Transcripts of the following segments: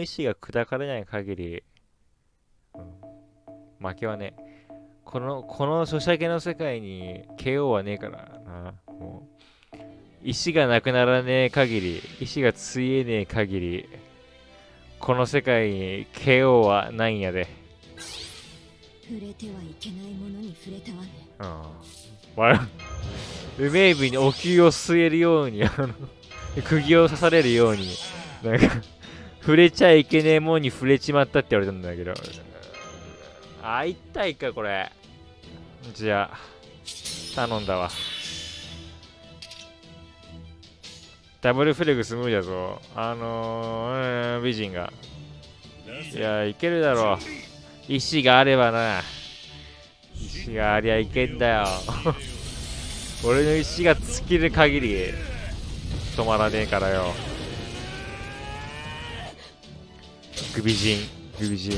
石が砕かれない限り、うん、負けはねこのこのソシャゲの世界に KO はねえからな。もう石がなくならねえ限り石がつえねえ限りこの世界に KO はないんやで。触れてはいけないものに触れたわね。うん。わウメイブにお灸を据えるようにあの釘を刺されるようになんか触れちゃいけねえもんに触れちまったって言われたんだけど。会いたいか、これ。じゃあ、頼んだわ。ダブルフレグス無理だぞ。あのー、うん、美人が。いや、いけるだろう。石があればな。石がありゃいけんだよ。俺の石が尽きる限り、止まらねえからよ。グビジン、グビジン。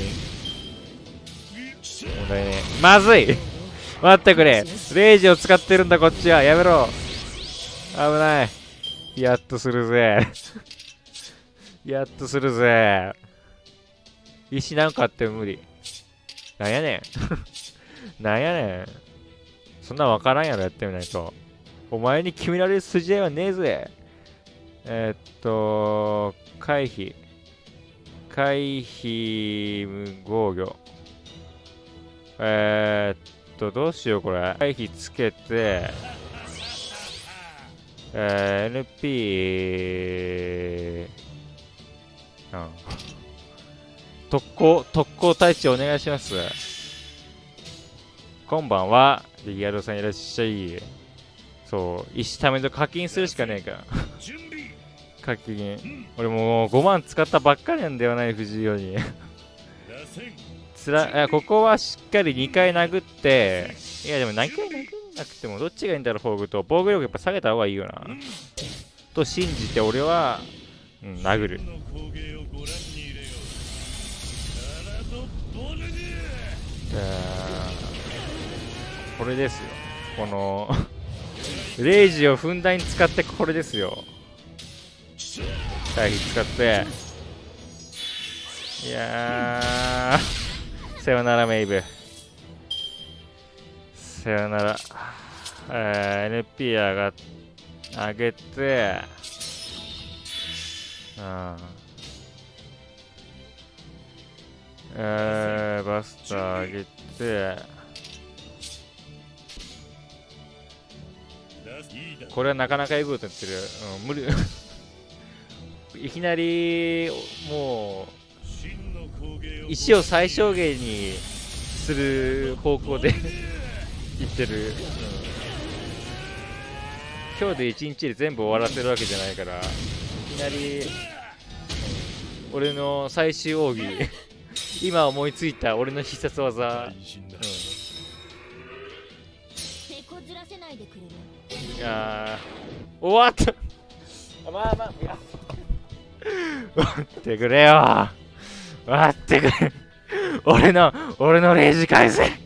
問題ね。まずい。待ってくれ。レイジを使ってるんだこっちは。やめろ。危ない。やっとするぜ。やっとするぜ。石なんかあっても無理。なんやねん。なんやねん。そんなわからんやろやってみないと。お前に決められる筋合いはねえぜ。えー、っと回避。回避無防御。えー、っと、どうしようこれ。回避つけて、えー、NP、うん。特攻、特攻隊地お願いします。こんばんは。リギアルさんいらっしゃい。そう、石ためと課金するしかねえか。課金。俺もう5万使ったばっかりなんだよな、藤井より。つらここはしっかり2回殴って、いやでも何回殴んなくてもどっちがいいんだろう、フォーグと。防御力やっぱ下げた方がいいよな。と信じて俺は、うん、殴る。これですよ。この レイジをふんだんに使ってこれですよ。回避使って。いやさよならメイブ。さよなら、えー、NP 上が上げて。うん。えー、バスター上げて。これはなかなかいいこと言ってる、うん、無理。いきなりもう石を最小限にする方向で いってる、うん、今日で1日で全部終わらせるわけじゃないから。いきなり俺の最終奥義。今思いついた俺の必殺技、うん、いや終わった。まあまあいや。待ってくれよ。待ってくれ。俺の俺のレジ返せ。